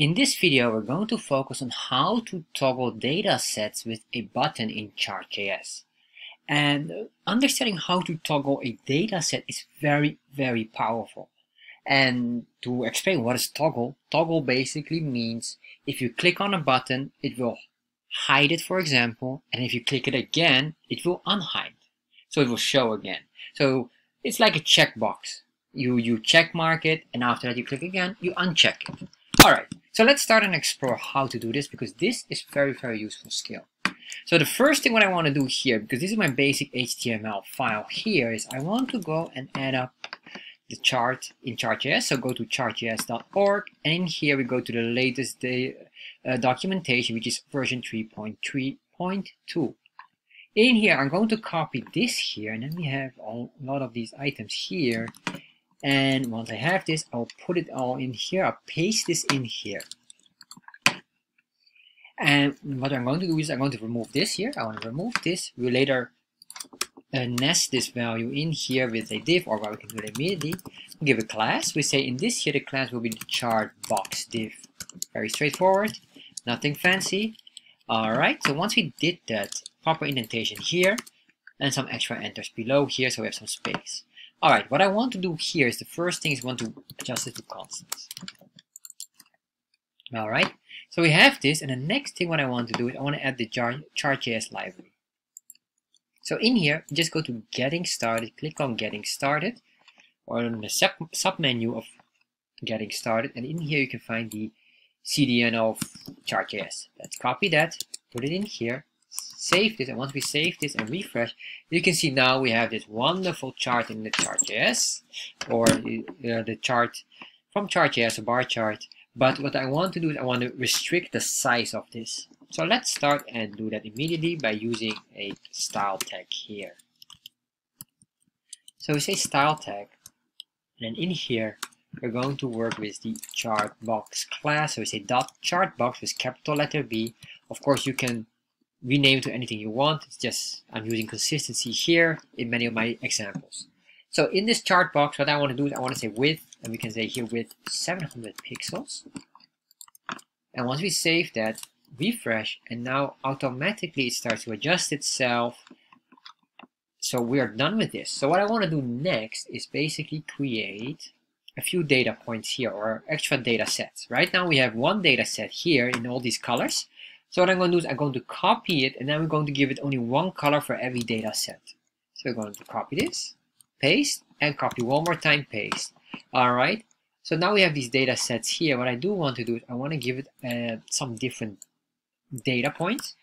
In this video, we're going to focus on how to toggle data sets with a button in Chart.js. And understanding how to toggle a data set is very, very powerful. And to explain what is toggle, toggle basically means if you click on a button, it will hide it, for example, and if you click it again, it will unhide. So it will show again. So it's like a checkbox. You, you check mark it, and after that you click again, you uncheck it. Alright, so let's start and explore how to do this because this is very, very useful skill. So the first thing what I want to do here, because this is my basic HTML file here, is I want to go and add up the chart in Chart.js. So go to chartjs.org and in here we go to the latest day, uh, documentation, which is version 3.3.2. In here, I'm going to copy this here, and then we have a lot of these items here. And once I have this, I'll put it all in here. I'll paste this in here. And what I'm going to do is I'm going to remove this here. I want to remove this. We'll later uh, nest this value in here with a div, or what we can do it immediately. We'll give a class. We say in this here, the class will be the chart box div. Very straightforward, nothing fancy. All right, so once we did that, proper indentation here, and some extra enters below here, so we have some space. All right, what I want to do here is the first thing is want to adjust it to constants. All right, so we have this, and the next thing what I want to do is I want to add the chart.js library. So in here, just go to Getting Started, click on Getting Started, or on the sub, sub menu of Getting Started, and in here you can find the CDN of chart.js. Let's copy that, put it in here, save this, and once we save this and refresh, you can see now we have this wonderful chart in the chart chart.js, or uh, the chart from chart chart.js, a bar chart, but what I want to do is I want to restrict the size of this. So let's start and do that immediately by using a style tag here. So we say style tag, and in here we're going to work with the chart box class. So we say dot chart box with capital letter B. Of course, you can rename it to anything you want. It's just I'm using consistency here in many of my examples. So in this chart box, what I want to do is I want to say width and we can say here with 700 pixels. And once we save that, refresh, and now automatically it starts to adjust itself. So we are done with this. So what I want to do next is basically create a few data points here or extra data sets. Right now we have one data set here in all these colors. So what I'm going to do is I'm going to copy it and then we're going to give it only one color for every data set. So we're going to copy this, paste, and copy one more time, paste. All right. So now we have these data sets here. What I do want to do is I want to give it uh, some different data points.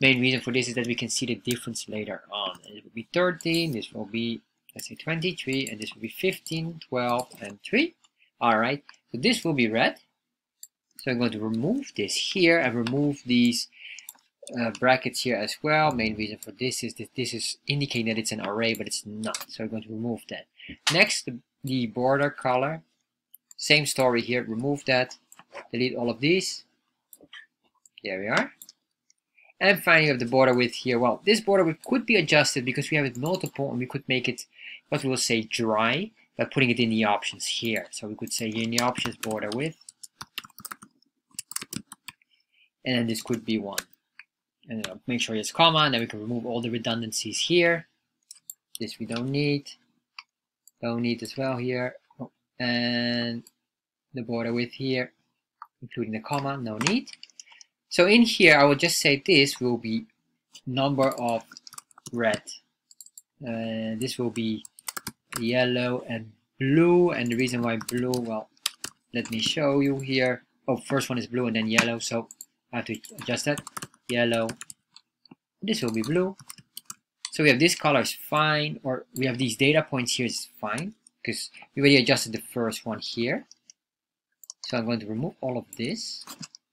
Main reason for this is that we can see the difference later on. It will be 13, this will be, let's say 23, and this will be 15, 12, and 3. All right, so this will be red. So I'm going to remove this here and remove these uh, brackets here as well. Main reason for this is that this is indicating that it's an array, but it's not. So I'm going to remove that. Next, the the border color. Same story here, remove that, delete all of these. There we are. And finally, have the border width here. Well, this border width could be adjusted because we have it multiple and we could make it, what we will say, dry by putting it in the options here. So we could say in the options border width. And then this could be one. And make sure it's comma, and then we can remove all the redundancies here. This we don't need. Don't need as well here. Oh, and the border width here including the comma no need. So in here I will just say this will be number of red. Uh, this will be yellow and blue. And the reason why blue well let me show you here. Oh first one is blue and then yellow. So Have to adjust that yellow this will be blue so we have this color is fine, or we have these data points here is fine, because we already adjusted the first one here. So I'm going to remove all of this,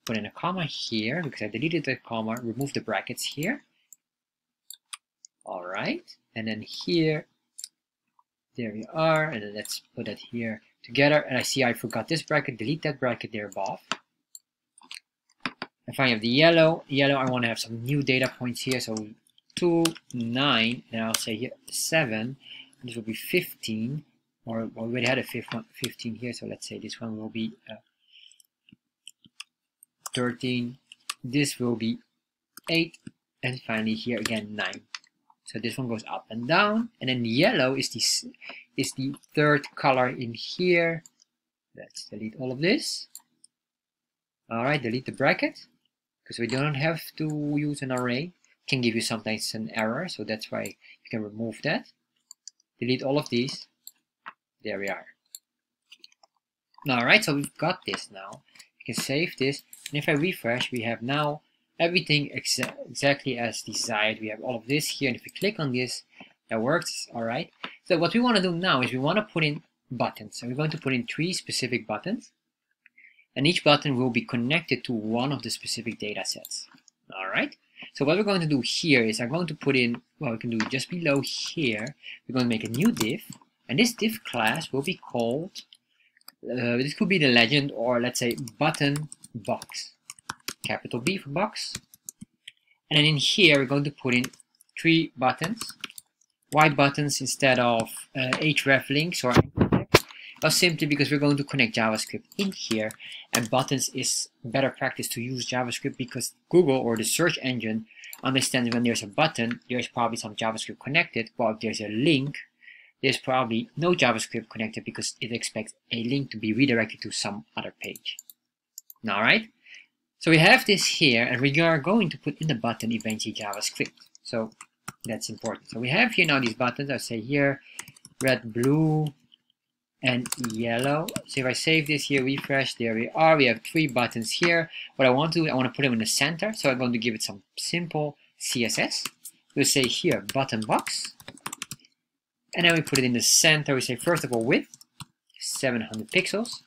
put in a comma here, because I deleted the comma, remove the brackets here. All right, and then here, there we are, and then let's put that here together. And I see I forgot this bracket, delete that bracket there above. If I have the yellow, yellow, I want to have some new data points here, so 2, 9, and I'll say here 7, this will be 15, or we already had a 15 here, so let's say this one will be uh, 13 this will be 8 and finally here again 9 so this one goes up and down. And then yellow is the is the third color in here. Let's delete all of this. All right delete the bracket because we don't have to use an array can give you sometimes an error so that's why you can remove that. Delete all of these. There we are. All right so we've got this now. You can save this. And if I refresh we have now everything exa exactly as desired. We have all of this here and if we click on this that works. All right. So what we want to do now is we want to put in buttons. So we're going to put in three specific buttons and each button will be connected to one of the specific data sets. All right so what we're going to do here is I'm going to put in well we can do just below here we're going to make a new div and this div class will be called uh, this could be the legend or let's say button box. Capital B for box. And then in here we're going to put in three buttons. Why buttons instead of uh, href links or well simply because we're going to connect JavaScript in here and buttons is better practice to use JavaScript because Google or the search engine understands when there's a button there's probably some JavaScript connected while if there's a link there's probably no JavaScript connected because it expects a link to be redirected to some other page. Alright, so we have this here and we are going to put in the button eventually JavaScript. So that's important. So we have here now these buttons, I say here red, blue, and yellow. So if I save this here, refresh, there we are. We have three buttons here. What I want to do, I want to put them in the center. So I'm going to give it some simple CSS. We'll say here button box and then we put it in the center. We say first of all width, 700 pixels.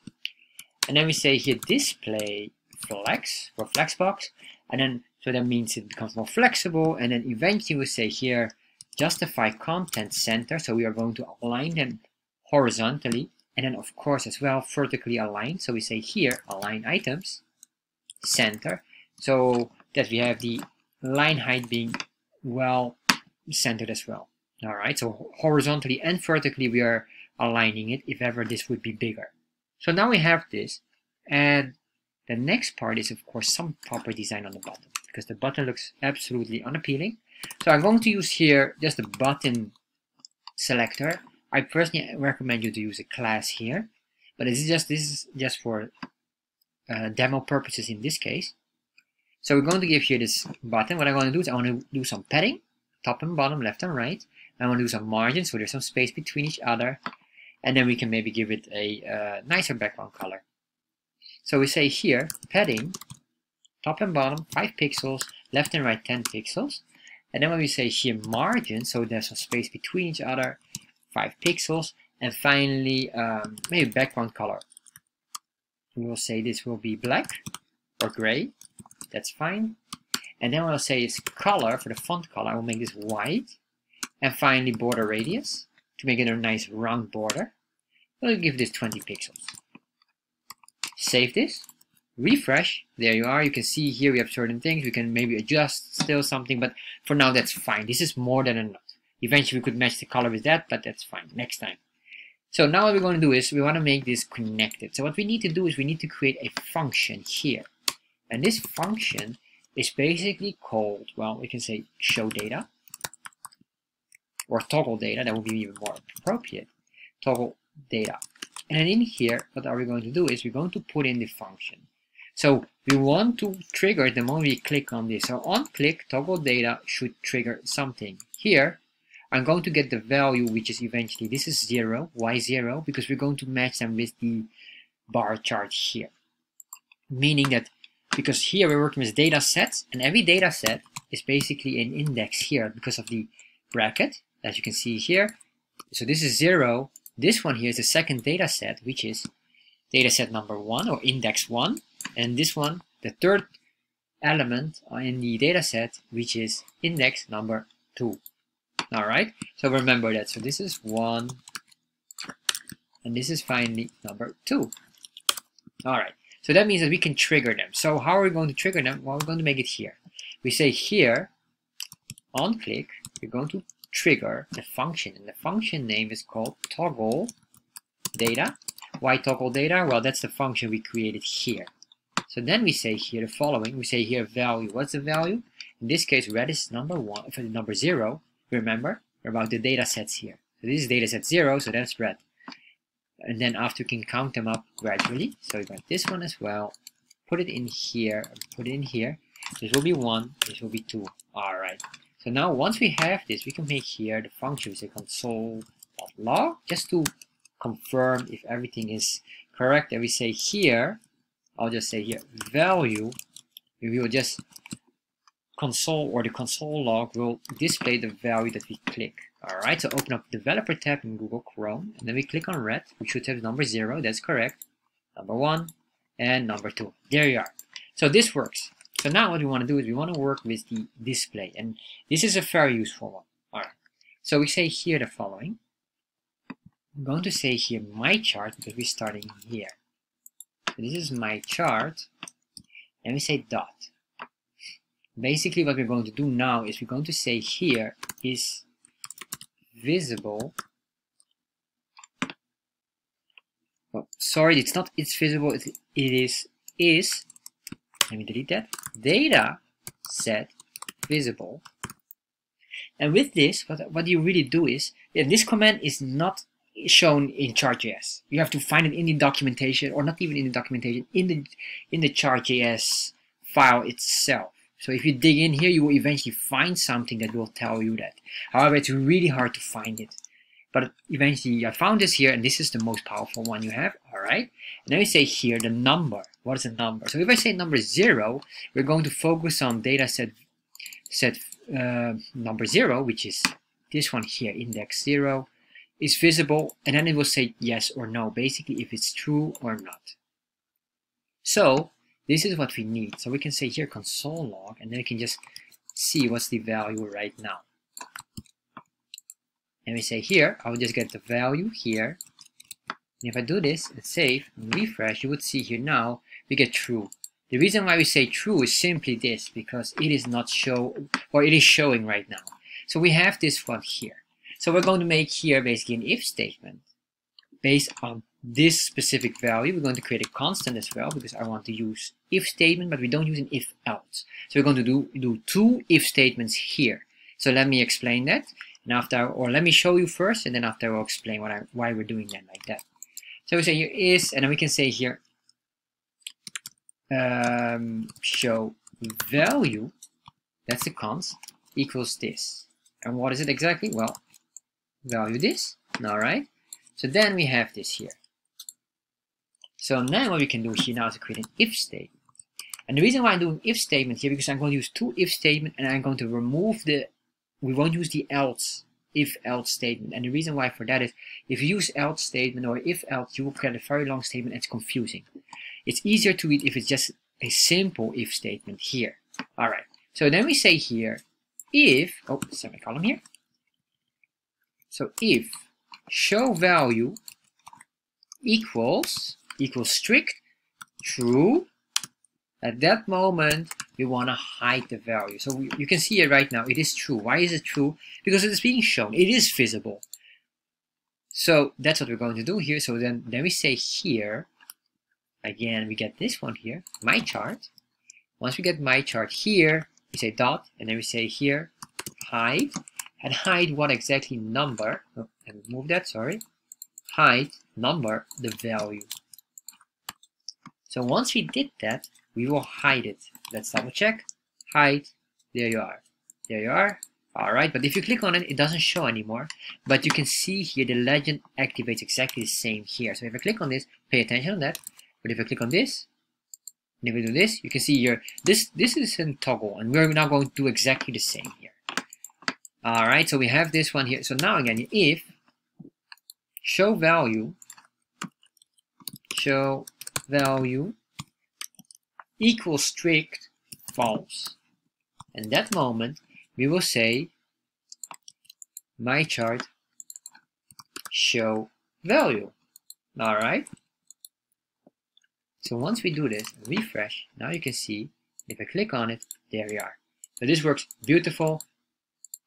And then we say here display flex for flexbox. And then, so that means it becomes more flexible. And then eventually we say here justify content center. So we are going to align them horizontally. And then of course as well vertically aligned. So we say here align items center. So that we have the line height being well centered as well. All right, so horizontally and vertically we are aligning it if ever this would be bigger. So now we have this and the next part is of course some proper design on the button because the button looks absolutely unappealing. So I'm going to use here just the button selector. I personally recommend you to use a class here, but this is just this is just for uh, demo purposes in this case. So we're going to give here this button. What I'm going to do is I want to do some padding, top and bottom, left and right. I want to do some margins so there's some space between each other and then we can maybe give it a uh, nicer background color. So we say here padding top and bottom 5 pixels left and right 10 pixels and then when we say here margin so there's some space between each other 5 pixels and finally um, maybe background color we will say this will be black or gray that's fine and then we'll say is color for the font color I will make this white and finally border radius to make it a nice round border. We'll give this 20 pixels. Save this, refresh, there you are. You can see here we have certain things. We can maybe adjust still something, but for now that's fine. This is more than enough. Eventually we could match the color with that, but that's fine. Next time. So now what we're going to do is we want to make this connected. So what we need to do is we need to create a function here. And this function is basically called, well, we can say show data or toggle data, that would be even more appropriate, toggle data. And in here, what are we going to do is we're going to put in the function. So we want to trigger the moment we click on this. So on click, toggle data should trigger something. Here, I'm going to get the value, which is eventually, this is zero. Why zero? Because we're going to match them with the bar chart here. Meaning that because here we're working with data sets and every data set is basically an index here because of the bracket as you can see here. So this is zero. This one here is the second data set, which is data set number one or index one. And this one, the third element in the data set, which is index number two. All right, so remember that. So this is one, and this is finally number two. All right, so that means that we can trigger them. So how are we going to trigger them? Well, we're going to make it here. We say here, on click, we're going to trigger the function and the function name is called toggle data why toggle data well that's the function we created here So then we say here the following. We say here value. What's the value? In this case, red is number one, for number zero. Remember, about the data sets here. So this is data set zero, so that's red. And then after we can count them up gradually. So we got this one as well. Put it in here, put it in here. This will be one, this will be two. Alright. So now once we have this, we can make here the function, we say console.log, just to confirm if everything is correct. And we say here, I'll just say here value, we will just console or the console log will display the value that we click. Alright, so open up developer tab in Google Chrome and then we click on red. We should have number zero, that's correct. Number one and number two. There you are. So this works. So now what we want to do is we want to work with the display and this is a very useful one. Alright, so we say here the following. I'm going to say here my chart because we're starting here. So this is my chart and we say dot basically what we're going to do now is we're going to say here is visible. Oh, sorry it's not it's visible it, it is is let me delete that data set visible. And with this what, what you really do is yeah, this command is not shown in chart.js you have to find it in the documentation or not even in the documentation in the in the chart.js file itself so if you dig in here, you will eventually find something that will tell you that. However, it's really hard to find it. But eventually I found this here, and this is the most powerful one you have, alright? And then we say here the number. What is the number? So if I say number zero, we're going to focus on data set, set uh, number zero, which is this one here, index zero, is visible, and then it will say yes or no, basically if it's true or not. So this is what we need. So we can say here console log, and then we can just see what's the value right now. And we say here, I will just get the value here. And if I do this and save and refresh, you would see here now we get true. The reason why we say true is simply this, because it is not show, or it is showing right now. So we have this one here. So we're going to make here basically an if statement based on this specific value. We're going to create a constant as well because I want to use if statement, but we don't use an if else. So we're going to do, do two if statements here. So let me explain that. And after, or let me show you first, and then after I will explain what I, why we're doing that like that. So we say here is, and then we can say here, um, show value, that's the const, equals this. And what is it exactly? Well, value this, all right? So then we have this here. So now what we can do here now is create an if statement. And the reason why I'm doing if statement here, because I'm going to use two if statement and I'm going to remove the, we won't use the else, if else statement. And the reason why for that is, if you use else statement or if else, you will get a very long statement and it's confusing. It's easier to read if it's just a simple if statement here. Alright, so then we say here, if, oh, semicolon here. So if show value equals equals strict. True. At that moment we want to hide the value. So we, you can see it right now. It is true. Why is it true? Because it is being shown. It is visible. So that's what we're going to do here. So then then we say here again we get this one here my chart. Once we get my chart here we say dot and then we say here hide. And hide what exactly number? Oh, and move that sorry. Hide number the value so once we did that we will hide it. Let's double check. Hide. There you are. There you are. Alright but if you click on it it doesn't show anymore. But you can see here the legend activates exactly the same here. So if I click on this pay attention on that. But if I click on this and if we do this you can see here this this is in toggle and we're now going to do exactly the same here. All right, so we have this one here. So now again, if show value, show value equals strict false. In that moment, we will say my chart show value. All right. So once we do this, refresh, now you can see if I click on it, there we are. So this works beautiful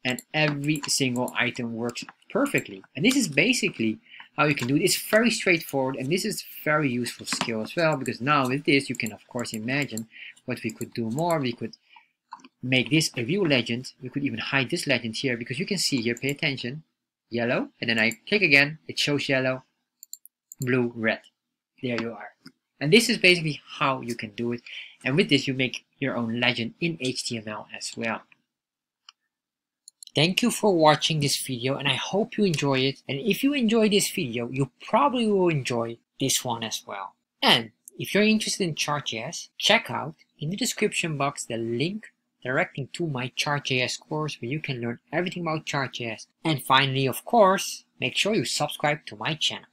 and every single item works perfectly. And this is basically how you can do it. It's very straightforward and this is very useful skill as well because now with this you can of course imagine what we could do more. We could make this a view legend. We could even hide this legend here because you can see here, pay attention, yellow, and then I click again, it shows yellow, blue, red. There you are. And this is basically how you can do it. And with this, you make your own legend in HTML as well. Thank you for watching this video and I hope you enjoy it. And if you enjoy this video, you probably will enjoy this one as well. And if you're interested in Chart.js, check out in the description box the link directing to my Chart.js course where you can learn everything about Chart.js. And finally, of course, make sure you subscribe to my channel.